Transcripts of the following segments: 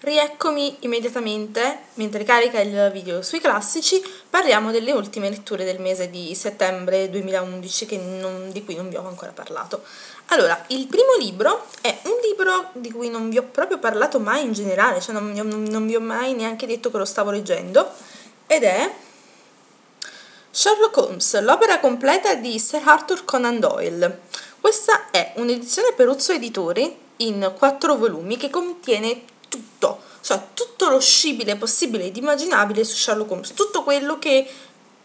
Rieccomi immediatamente, mentre carica il video sui classici, parliamo delle ultime letture del mese di settembre 2011 non, di cui non vi ho ancora parlato. Allora, il primo libro è un libro di cui non vi ho proprio parlato mai in generale, cioè non, non, non vi ho mai neanche detto che lo stavo leggendo, ed è Sherlock Holmes, l'opera completa di Sir Arthur Conan Doyle. Questa è un'edizione per Uzzo Editori in quattro volumi che contiene tutto, cioè tutto lo scibile possibile ed immaginabile su Sherlock Holmes, tutto quello che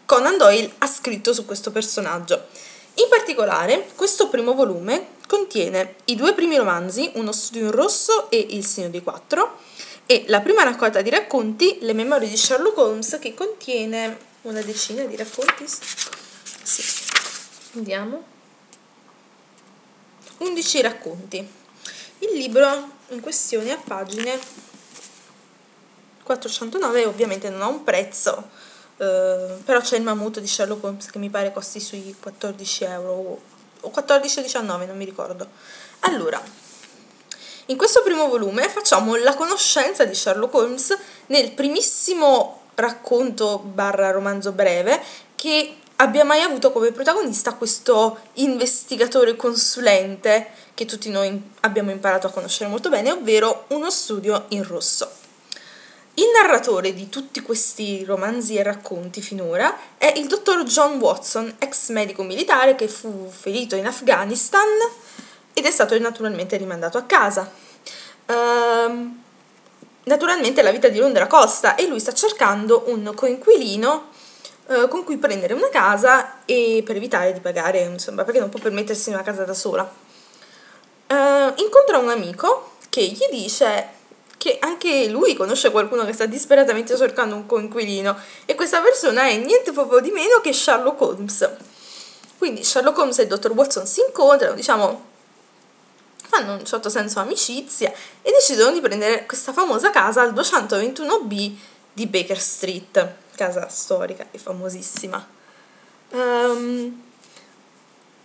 Conan Doyle ha scritto su questo personaggio. In particolare, questo primo volume contiene i due primi romanzi, Uno studio in rosso e Il segno dei quattro, e la prima raccolta di racconti, Le memorie di Sherlock Holmes, che contiene una decina di racconti. Sì, andiamo. 11 racconti. Il libro in questione a pagine 409 ovviamente non ha un prezzo eh, però c'è il mammut di Sherlock Holmes che mi pare costi sui 14 euro o 14 o 19 non mi ricordo. Allora in questo primo volume facciamo la conoscenza di Sherlock Holmes nel primissimo racconto barra romanzo breve che abbia mai avuto come protagonista questo investigatore consulente che tutti noi abbiamo imparato a conoscere molto bene, ovvero uno studio in rosso. Il narratore di tutti questi romanzi e racconti finora è il dottor John Watson, ex medico militare che fu ferito in Afghanistan ed è stato naturalmente rimandato a casa. Uh, naturalmente la vita di Londra costa e lui sta cercando un coinquilino uh, con cui prendere una casa e per evitare di pagare, insomma, perché non può permettersi una casa da sola uh, incontra un amico che gli dice che anche lui conosce qualcuno che sta disperatamente cercando un coinquilino e questa persona è niente proprio di meno che Sherlock Holmes. Quindi Sherlock Holmes e il dottor Watson si incontrano, diciamo, fanno in un certo senso amicizia e decidono di prendere questa famosa casa al 221B di Baker Street, casa storica e famosissima. Um,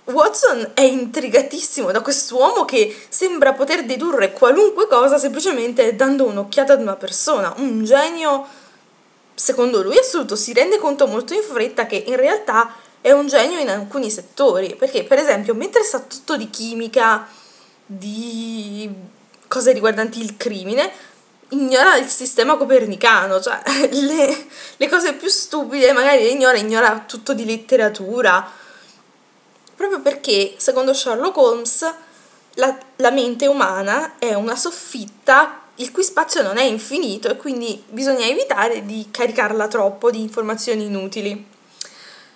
Watson è intrigatissimo da quest'uomo che sembra poter dedurre qualunque cosa semplicemente dando un'occhiata ad una persona, un genio secondo lui assoluto, si rende conto molto in fretta che in realtà è un genio in alcuni settori, perché per esempio mentre sa tutto di chimica, di cose riguardanti il crimine, ignora il sistema copernicano, cioè le, le cose più stupide magari le ignora, ignora tutto di letteratura, proprio perché, secondo Sherlock Holmes, la, la mente umana è una soffitta il cui spazio non è infinito e quindi bisogna evitare di caricarla troppo di informazioni inutili.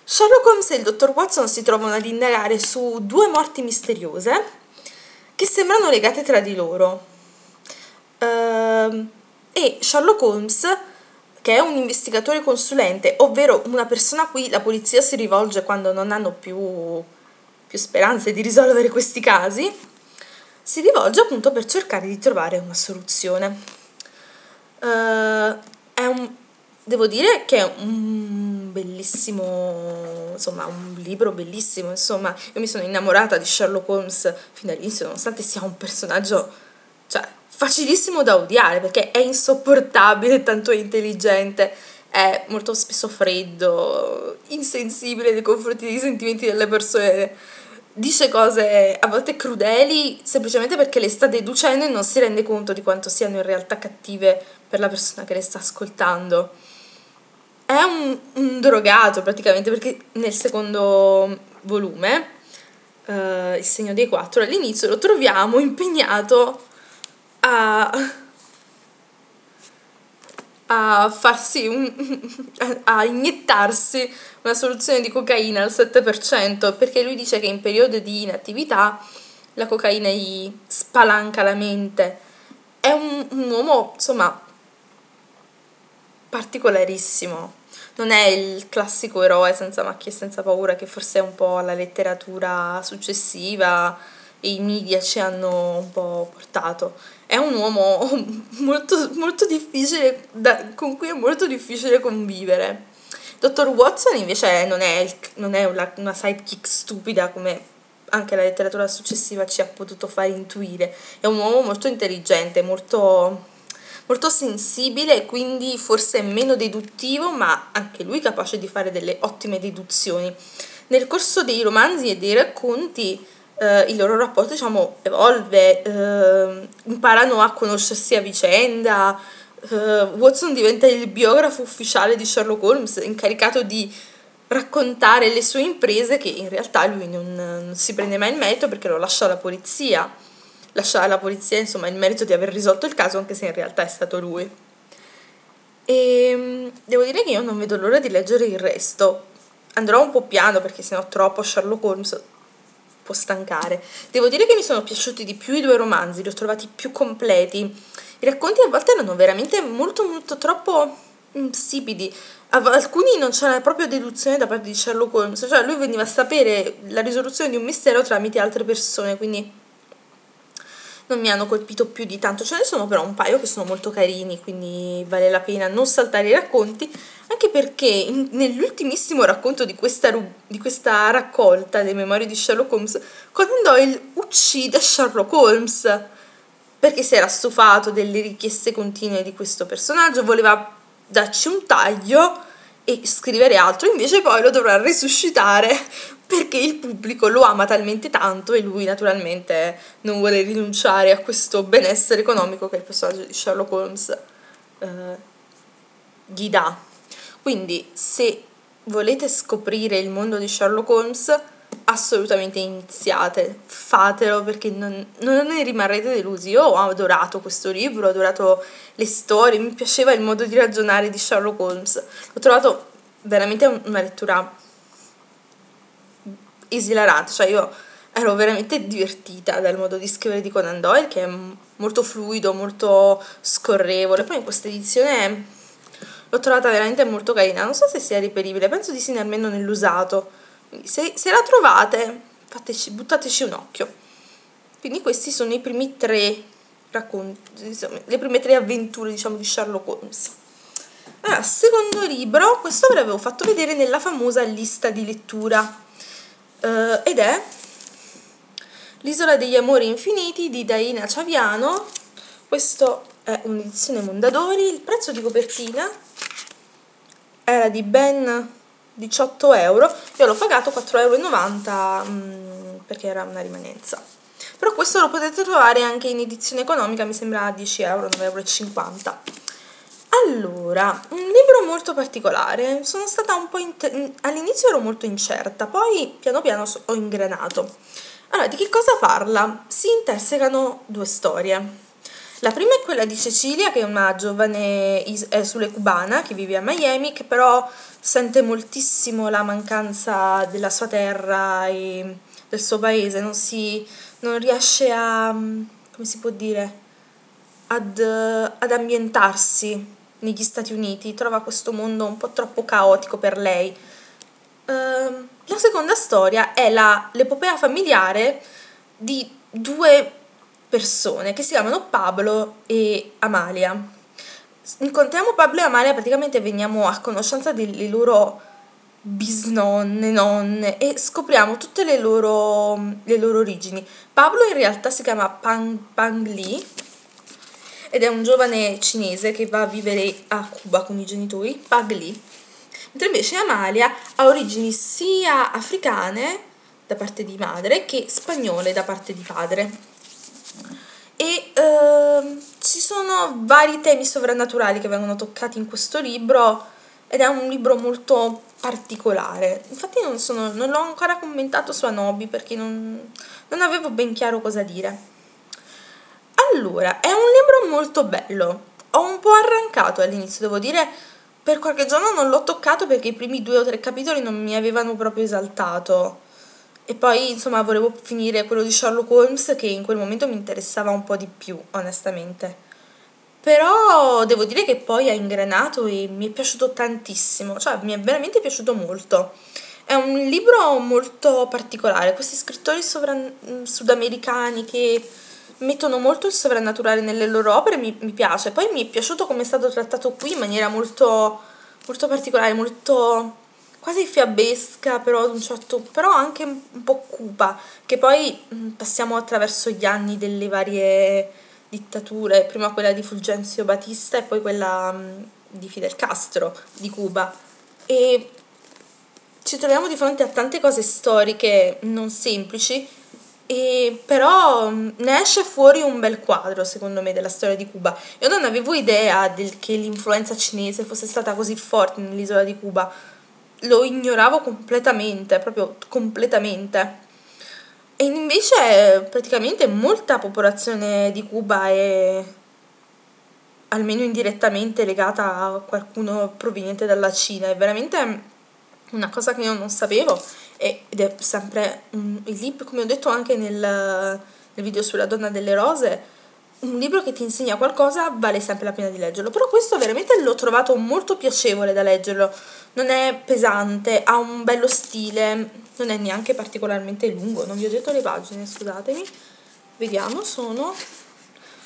Sherlock Holmes e il dottor Watson si trovano ad indagare su due morti misteriose che sembrano legate tra di loro. Uh, e Sherlock Holmes, che è un investigatore consulente, ovvero una persona a cui la polizia si rivolge quando non hanno più più speranze di risolvere questi casi, si rivolge appunto per cercare di trovare una soluzione. Uh, un, devo dire che è un bellissimo, insomma, un libro bellissimo, insomma, io mi sono innamorata di Sherlock Holmes fin dall'inizio, nonostante sia un personaggio, cioè, facilissimo da odiare, perché è insopportabile, tanto è intelligente, è molto spesso freddo, insensibile nei confronti dei sentimenti delle persone dice cose a volte crudeli semplicemente perché le sta deducendo e non si rende conto di quanto siano in realtà cattive per la persona che le sta ascoltando. È un, un drogato praticamente perché nel secondo volume, uh, Il segno dei quattro, all'inizio lo troviamo impegnato a a farsi un, a iniettarsi una soluzione di cocaina al 7% perché lui dice che in periodo di inattività la cocaina gli spalanca la mente. È un, un uomo, insomma, particolarissimo. Non è il classico eroe senza macchie e senza paura che forse è un po' la letteratura successiva e i media ci hanno un po' portato è un uomo molto, molto difficile, da, con cui è molto difficile convivere. Dottor Watson invece non è, non è una, una sidekick stupida come anche la letteratura successiva ci ha potuto fare intuire. È un uomo molto intelligente, molto, molto sensibile quindi forse meno deduttivo, ma anche lui capace di fare delle ottime deduzioni. Nel corso dei romanzi e dei racconti eh, il loro rapporto diciamo evolve, eh, imparano a conoscersi a vicenda, eh, Watson diventa il biografo ufficiale di Sherlock Holmes, incaricato di raccontare le sue imprese che in realtà lui non, non si prende mai il merito perché lo lascia alla polizia, lascia alla polizia insomma il merito di aver risolto il caso anche se in realtà è stato lui. E ehm, devo dire che io non vedo l'ora di leggere il resto. Andrò un po' piano perché sennò troppo Sherlock Holmes può stancare. Devo dire che mi sono piaciuti di più i due romanzi, li ho trovati più completi. I racconti a volte erano veramente molto molto troppo insipidi. Alcuni non c'era proprio deduzione da parte di Sherlock Holmes, cioè lui veniva a sapere la risoluzione di un mistero tramite altre persone, quindi non mi hanno colpito più di tanto. Ce ne sono però un paio che sono molto carini, quindi vale la pena non saltare i racconti, anche perché nell'ultimissimo racconto di questa, di questa raccolta delle memorie di Sherlock Holmes, Conan Doyle uccide Sherlock Holmes perché si era stufato delle richieste continue di questo personaggio, voleva darci un taglio e scrivere altro, invece poi lo dovrà risuscitare perché il pubblico lo ama talmente tanto e lui naturalmente non vuole rinunciare a questo benessere economico che il personaggio di Sherlock Holmes eh, gli dà. Quindi se volete scoprire il mondo di Sherlock Holmes assolutamente iniziate, fatelo perché non, non, ne rimarrete delusi. Io ho adorato questo libro, ho adorato le storie, mi piaceva il modo di ragionare di Sherlock Holmes. L'ho trovato veramente una lettura esilarante, cioè io ero veramente divertita dal modo di scrivere di Conan Doyle che è molto fluido, molto scorrevole. Poi in questa edizione l'ho trovata veramente molto carina, non so se sia riperibile, penso di sì, almeno nell'usato se, se la trovate, fateci, buttateci un occhio. Quindi questi sono i primi tre racconti, insomma, le prime tre avventure, diciamo, di Sherlock Holmes. Allora, secondo libro, questo ve l'avevo fatto vedere nella famosa lista di lettura, uh, ed è L'isola degli amori infiniti di Daina Ciaviano. Questo è un'edizione Mondadori, il prezzo di copertina era di ben 18 euro. Io l'ho pagato 4,90 euro mm, perché era una rimanenza. Però questo lo potete trovare anche in edizione economica mi sembra a 10 euro 9,50 euro allora, un libro molto particolare, sono stata un po' all'inizio ero molto incerta, poi piano piano ho ingranato. Allora, di che cosa parla? Si intersecano due storie. La prima è quella di Cecilia, che è una giovane esule cubana che vive a Miami, che però sente moltissimo la mancanza della sua terra e del suo paese, non, si, non riesce a, come si può dire, ad, ad ambientarsi negli Stati Uniti, trova questo mondo un po' troppo caotico per lei. Uh, la seconda storia è la, l'epopea familiare di due persone che si chiamano Pablo e Amalia incontriamo Pablo e Amalia, praticamente veniamo a conoscenza delle loro bisnonne, nonne e scopriamo tutte le loro, le loro origini. Pablo in realtà si chiama Pang, Pang Li ed è un giovane cinese che va a vivere a Cuba con i genitori, Pang Li, mentre invece Amalia ha origini sia africane da parte di madre che spagnole da parte di padre e uh, ci sono vari temi sovrannaturali che vengono toccati in questo libro ed è un libro molto particolare. Infatti non, sono, non l'ho ancora commentato su Anobi perché non, non avevo ben chiaro cosa dire. Allora, è un libro molto bello. Ho un po' arrancato all'inizio, devo dire, per qualche giorno non l'ho toccato perché i primi due o tre capitoli non mi avevano proprio esaltato. E poi, insomma, volevo finire quello di Sherlock Holmes che in quel momento mi interessava un po' di più, onestamente. Però devo dire che poi ha ingranato e mi è piaciuto tantissimo, cioè mi è veramente piaciuto molto. È un libro molto particolare, questi scrittori sovran- sudamericani che mettono molto il sovrannaturale nelle loro opere, mi, mi piace. Poi mi è piaciuto come è stato trattato qui in maniera molto, molto particolare, molto quasi fiabesca, però, un certo, però anche un po' cupa, che poi mm, passiamo attraverso gli anni delle varie, dittature, prima quella di Fulgencio Batista e poi quella mm, di Fidel Castro di Cuba. E ci troviamo di fronte a tante cose storiche non semplici, e però mm, ne esce fuori un bel quadro, secondo me, della storia di Cuba. Io non avevo idea del, che l'influenza cinese fosse stata così forte nell'isola di Cuba. Lo ignoravo completamente, proprio completamente. E invece praticamente molta popolazione di Cuba è almeno indirettamente legata a qualcuno proveniente dalla Cina. È veramente una cosa che io non sapevo ed è sempre un, il libro, come ho detto anche nel, nel video sulla donna delle rose, un libro che ti insegna qualcosa vale sempre la pena di leggerlo. Però questo veramente l'ho trovato molto piacevole da leggerlo. Non è pesante, ha un bello stile, non è neanche particolarmente lungo. Non vi ho detto le pagine, scusatemi. Vediamo, sono...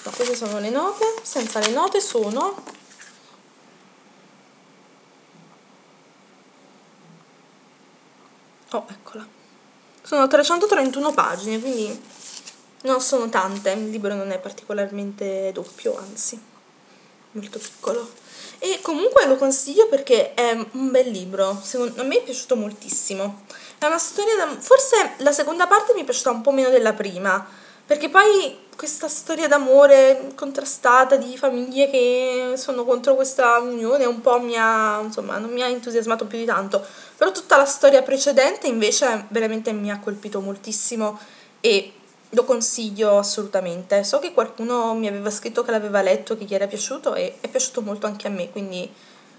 No, queste sono le note. Senza le note sono oh eccola. Sono 331 pagine quindi non sono tante. Il libro non è particolarmente doppio anzi molto piccolo. E comunque lo consiglio perché è un bel libro. Secondo me è piaciuto moltissimo. È una storia da... forse la seconda parte mi è piaciuta un po' meno della prima perché poi questa storia d'amore contrastata di famiglie che sono contro questa unione un po' mi ha, insomma, non mi ha entusiasmato più di tanto, però tutta la storia precedente invece veramente mi ha colpito moltissimo e lo consiglio assolutamente. So che qualcuno mi aveva scritto che l'aveva letto, che gli era piaciuto e è piaciuto molto anche a me, quindi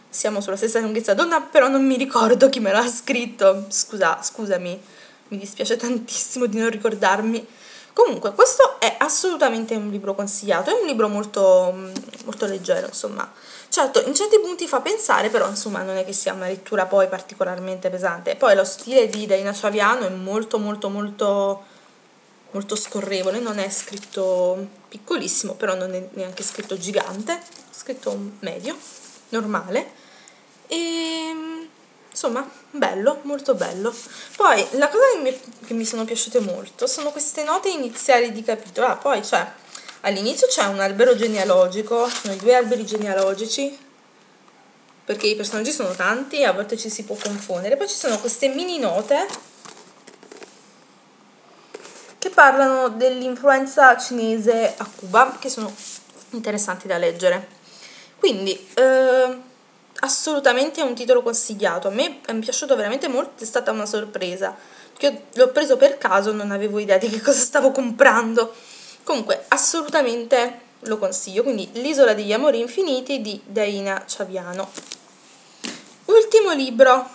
siamo sulla stessa lunghezza d'onda, però non mi ricordo chi me l'ha scritto. Scusa, scusami, mi dispiace tantissimo di non ricordarmi Comunque, questo è assolutamente un libro consigliato, è un libro molto, molto leggero, insomma. Certo, in certi punti fa pensare, però insomma non è che sia una lettura poi particolarmente pesante. Poi lo stile di Daina Ciaviano è molto molto molto molto scorrevole, non è scritto piccolissimo, però non è neanche scritto gigante, è scritto medio, normale. E insomma bello, molto bello. Poi la cosa che mi, che mi sono piaciute molto sono queste note iniziali di capitolo. Ah, poi c'è all'inizio c'è un albero genealogico, sono i due alberi genealogici, perché i personaggi sono tanti e a volte ci si può confondere. Poi ci sono queste mini note che parlano dell'influenza cinese a Cuba, che sono interessanti da leggere. Quindi, eh, assolutamente un titolo consigliato. A me è piaciuto veramente molto, è stata una sorpresa. Perché l'ho preso per caso, non avevo idea di che cosa stavo comprando. Comunque, assolutamente lo consiglio. Quindi, L'isola degli amori infiniti di Daina Ciaviano. Ultimo libro,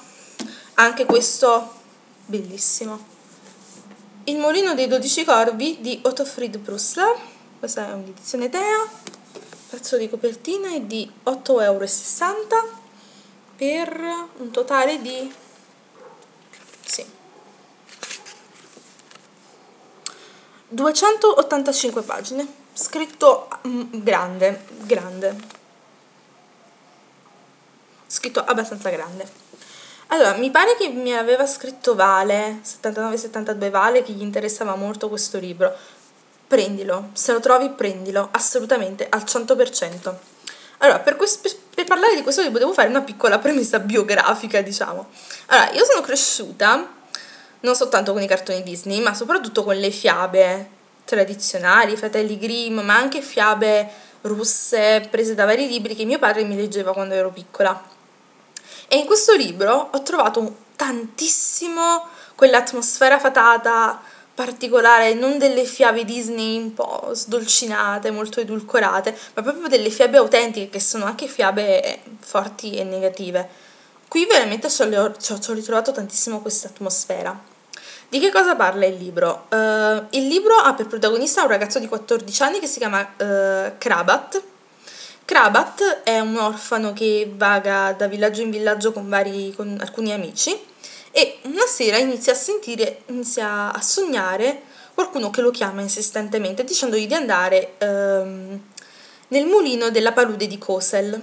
anche questo bellissimo. Il mulino dei dodici corvi di Ottofried Prusler. Questa è un'edizione Tea prezzo di copertina è di 8,60 euro per un totale di sì, 285 pagine scritto mm, grande grande. Scritto abbastanza grande. Allora mi pare che mi aveva scritto Vale 79-72 Vale che gli interessava molto questo libro prendilo, se lo trovi prendilo, assolutamente, al 100%. Allora, per, per, per parlare di questo libro devo fare una piccola premessa biografica, diciamo. Allora, io sono cresciuta non soltanto con i cartoni Disney, ma soprattutto con le fiabe tradizionali, Fratelli Grimm, ma anche fiabe russe prese da vari libri che mio padre mi leggeva quando ero piccola. E in questo libro ho trovato tantissimo quell'atmosfera fatata particolare, non delle fiabe Disney un po' sdolcinate, molto edulcorate, ma proprio delle fiabe autentiche che sono anche fiabe forti e negative. Qui veramente ci ho, ritrovato tantissimo questa atmosfera. Di che cosa parla il libro? Uh, il libro ha per protagonista un ragazzo di 14 anni che si chiama uh, Krabat. Krabat è un orfano che vaga da villaggio in villaggio con, vari, con alcuni amici e una sera inizia a sentire, inizia a sognare qualcuno che lo chiama insistentemente dicendogli di andare ehm, nel mulino della palude di Kosel.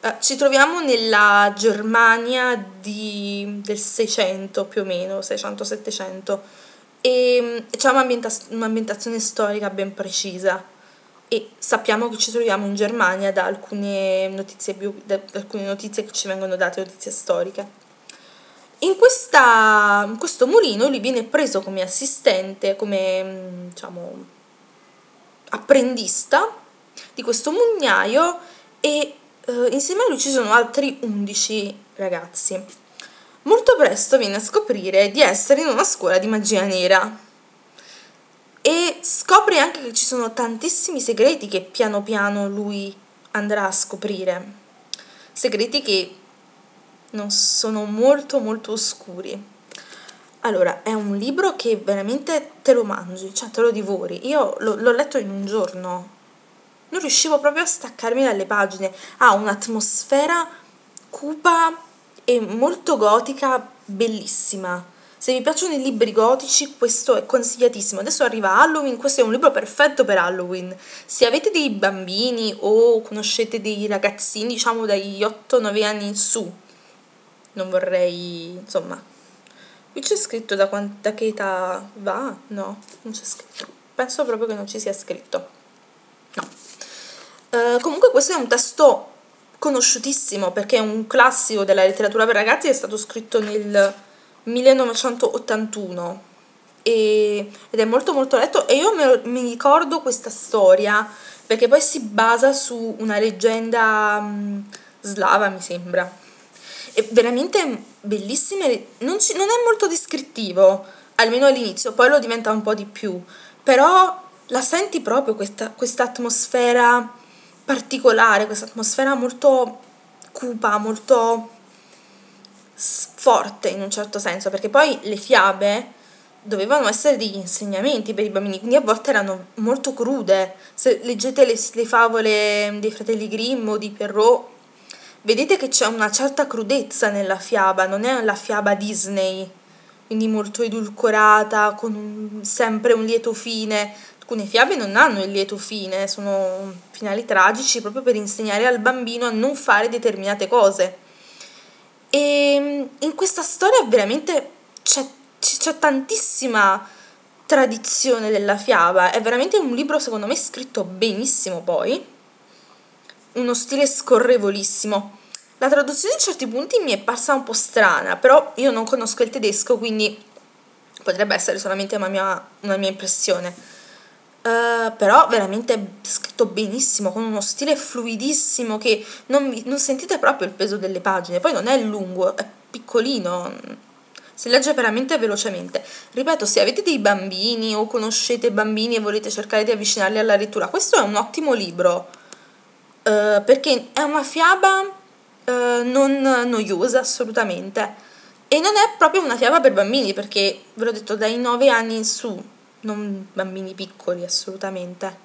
Eh, ci troviamo nella Germania di, del 600 più o meno, 600-700 e c'è un'ambienta- un'ambientazione storica ben precisa e sappiamo che ci troviamo in Germania da alcune notizie, bio, da alcune notizie che ci vengono date, notizie storiche. In, questa, in questo mulino lui viene preso come assistente, come diciamo, apprendista di questo mugnaio e eh, insieme a lui ci sono altri 11 ragazzi. Molto presto viene a scoprire di essere in una scuola di magia nera e scopre anche che ci sono tantissimi segreti che piano piano lui andrà a scoprire. Segreti che non sono molto molto oscuri. Allora, è un libro che veramente te lo mangi, cioè te lo divori. Io l'ho, l'ho letto in un giorno, non riuscivo proprio a staccarmi dalle pagine. Ha un'atmosfera cupa e molto gotica, bellissima. Se vi piacciono i libri gotici, questo è consigliatissimo. Adesso arriva Halloween, questo è un libro perfetto per Halloween. Se avete dei bambini o conoscete dei ragazzini, diciamo dagli 8-9 anni in su, non vorrei, insomma, qui c'è scritto da quanta che età va? No, non c'è scritto. Penso proprio che non ci sia scritto. No. Uh, comunque questo è un testo conosciutissimo perché è un classico della letteratura per ragazzi, è stato scritto nel 1981 e, ed è molto molto letto e io mi ricordo questa storia perché poi si basa su una leggenda mh, slava mi sembra è veramente bellissime, non, ci, non è molto descrittivo, almeno all'inizio, poi lo diventa un po' di più, però la senti proprio questa atmosfera particolare, questa atmosfera molto cupa, molto forte in un certo senso, perché poi le fiabe dovevano essere degli insegnamenti per i bambini, quindi a volte erano molto crude. Se leggete le, le favole dei fratelli Grimm o di Perrault, vedete che c'è una certa crudezza nella fiaba, non è la fiaba Disney, quindi molto edulcorata, con un, sempre un lieto fine. Alcune fiabe non hanno il lieto fine, sono finali tragici proprio per insegnare al bambino a non fare determinate cose. E in questa storia veramente c'è, c'è tantissima tradizione della fiaba, è veramente un libro secondo me scritto benissimo poi uno stile scorrevolissimo. La traduzione in certi punti mi è parsa un po' strana, però io non conosco il tedesco, quindi potrebbe essere solamente una mia, una mia impressione. Uh, però veramente scritto benissimo, con uno stile fluidissimo che non, vi, non sentite proprio il peso delle pagine. Poi non è lungo, è piccolino, si legge veramente velocemente. Ripeto, se avete dei bambini o conoscete bambini e volete cercare di avvicinarli alla lettura, questo è un ottimo libro uh, perché è una fiaba uh, non noiosa assolutamente e non è proprio una fiaba per bambini perché ve l'ho detto dai 9 anni in su, non bambini piccoli assolutamente.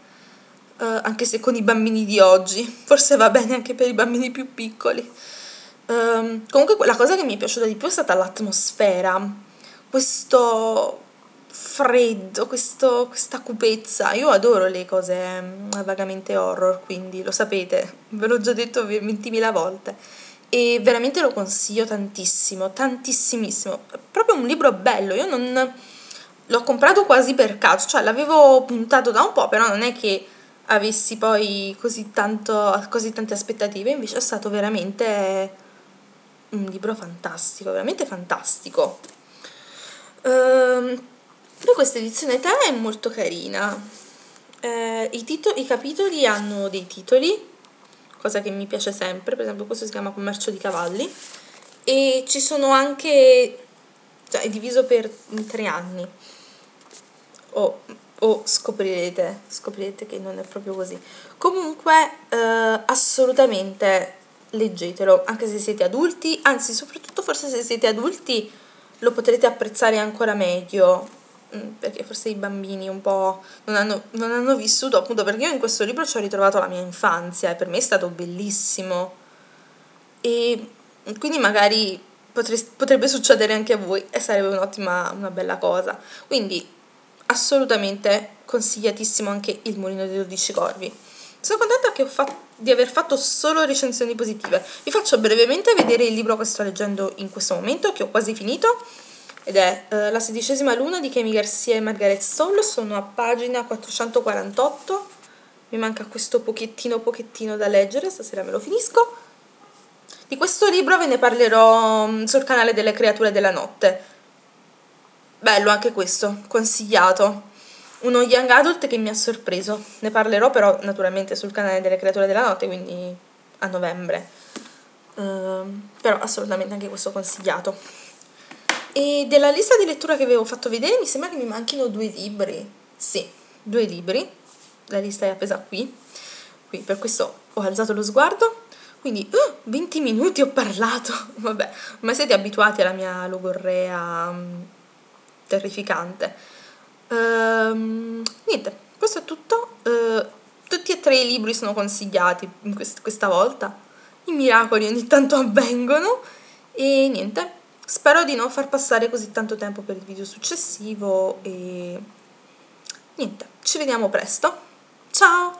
Uh, anche se con i bambini di oggi, forse va bene anche per i bambini più piccoli. Um, comunque la cosa che mi è piaciuta di più è stata l'atmosfera, questo freddo, questo, questa cupezza. Io adoro le cose mm, vagamente horror, quindi lo sapete, ve l'ho già detto 20.000 volte. E veramente lo consiglio tantissimo, tantissimissimo. È proprio un libro bello, io non l'ho comprato quasi per caso, cioè l'avevo puntato da un po', però non è che avessi poi così, tanto, così tante aspettative, invece è stato veramente un libro fantastico, veramente fantastico. Ehm poi questa edizione 3 è molto carina. Eh, i, tito- I capitoli hanno dei titoli, cosa che mi piace sempre, per esempio questo si chiama Commercio di cavalli, e ci sono anche, cioè è diviso per tre anni, o, o scoprirete, scoprirete che non è proprio così. Comunque, eh, assolutamente leggetelo, anche se siete adulti, anzi soprattutto forse se siete adulti lo potrete apprezzare ancora meglio perché forse i bambini un po' non hanno, non hanno vissuto, appunto perché io in questo libro ci ho ritrovato la mia infanzia e per me è stato bellissimo. E quindi magari potre, potrebbe succedere anche a voi e sarebbe un'ottima, una bella cosa. Quindi assolutamente consigliatissimo anche Il Mulino dei 12 Corvi. Sono contenta fatto, di aver fatto solo recensioni positive. Vi faccio brevemente vedere il libro che sto leggendo in questo momento, che ho quasi finito ed è uh, La sedicesima luna di Kemi Garcia e Margaret Stoll, sono a pagina 448 mi manca questo pochettino pochettino da leggere, stasera me lo finisco. Di questo libro ve ne parlerò mm, sul canale delle creature della notte. Bello anche questo, consigliato. Uno young adult che mi ha sorpreso. Ne parlerò però naturalmente sul canale delle creature della notte, quindi a novembre. Uh, però assolutamente anche questo consigliato. E della lista di lettura che avevo fatto vedere mi sembra che mi manchino due libri. Sì, due libri. La lista è appesa qui. Qui per questo ho alzato lo sguardo. Quindi uh, 20 minuti ho parlato. Vabbè, ma siete abituati alla mia logorrea um, terrificante. Um, niente, questo è tutto. Uh, tutti e tre i libri sono consigliati quest- questa volta. I miracoli ogni tanto avvengono. E niente, Spero di non far passare così tanto tempo per il video successivo e niente, ci vediamo presto. Ciao!